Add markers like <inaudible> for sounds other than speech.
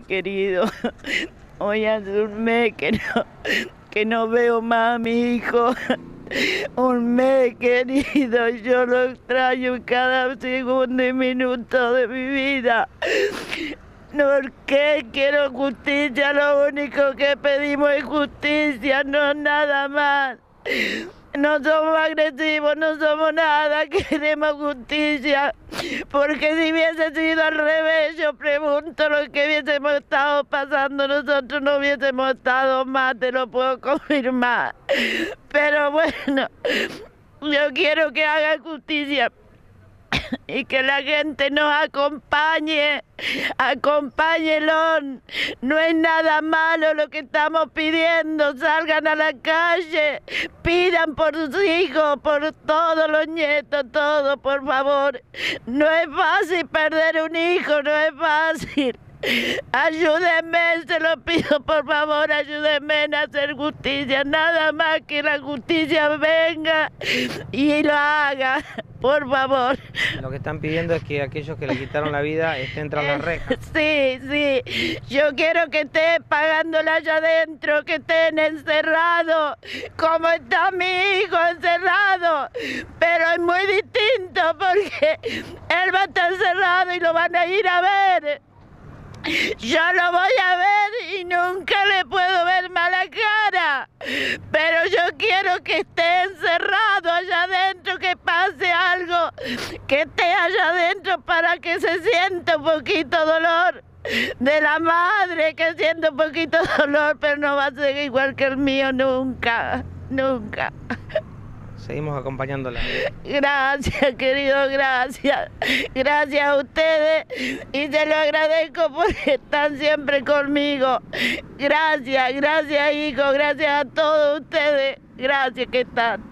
Querido, <laughs> hoy hace un mes que no, que no veo más a mi hijo. <laughs> Un mes, querido, yo lo extraño cada segundo y minuto de mi vida. ¿Por qué quiero justicia? Lo único que pedimos es justicia, no nada más. No somos agresivos, no somos nada, <laughs> queremos justicia. Porque si hubiese sido al revés, yo pregunto lo que hubiésemos estado pasando, nosotros no hubiésemos estado más, te lo puedo confirmar. Pero bueno, yo quiero que haga justicia y que la gente nos acompañe, acompáñelo. No es nada malo lo que estamos pidiendo, salgan a la calle, pidan por sus hijos, por todos los nietos, todo, por favor. No es fácil perder un hijo, no es fácil. Ayúdenme, se lo pido por favor, ayúdenme a hacer justicia, nada más que la justicia venga y lo haga, por favor. Lo que están pidiendo es que aquellos que le quitaron la vida estén tras las rejas. <laughs> Sí, sí, yo quiero que estén pagándola allá adentro, que estén encerrados, como está mi hijo encerrado, pero es muy distinto porque él va a estar encerrado y lo van a ir a ver. Yo lo voy a ver y nunca le puedo ver mala cara. Pero yo quiero que esté encerrado allá adentro, que pase algo, que esté allá adentro para que se sienta un poquito dolor de la madre, que sienta un poquito dolor, pero no va a ser igual que el mío nunca, nunca. Seguimos acompañándola. Gracias, querido, gracias. Gracias a ustedes y se lo agradezco porque están siempre conmigo. Gracias, gracias, hijo, gracias a todos ustedes. Gracias que están.